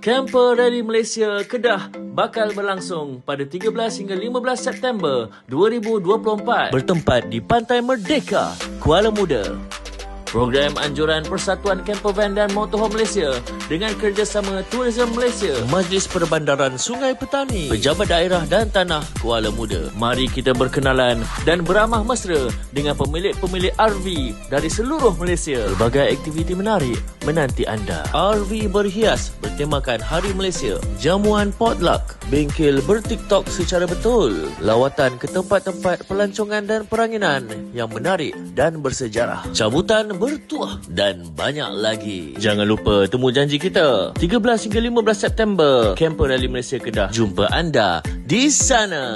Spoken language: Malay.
Camper Rally Malaysia Kedah bakal berlangsung pada 13 hingga 15 September 2024 bertempat di Pantai Merdeka, Kuala Muda. Program anjuran Persatuan Campervan dan Motorhome Malaysia dengan kerjasama Tourism Malaysia, Majlis Perbandaran Sungai Petani, Pejabat Daerah dan Tanah Kuala Muda. Mari kita berkenalan dan beramah mesra dengan pemilik-pemilik RV dari seluruh Malaysia. Berbagai aktiviti menarik menanti anda. RV berhias bertemakan Hari Malaysia, jamuan potluck, bengkel bertiktok secara betul, lawatan ke tempat-tempat pelancongan dan peranginan yang menarik dan bersejarah, cabutan bertuah dan banyak lagi. Jangan lupa temu janji kita 13 hingga 15 September Camper Rally Malaysia Kedah. Jumpa anda di sana.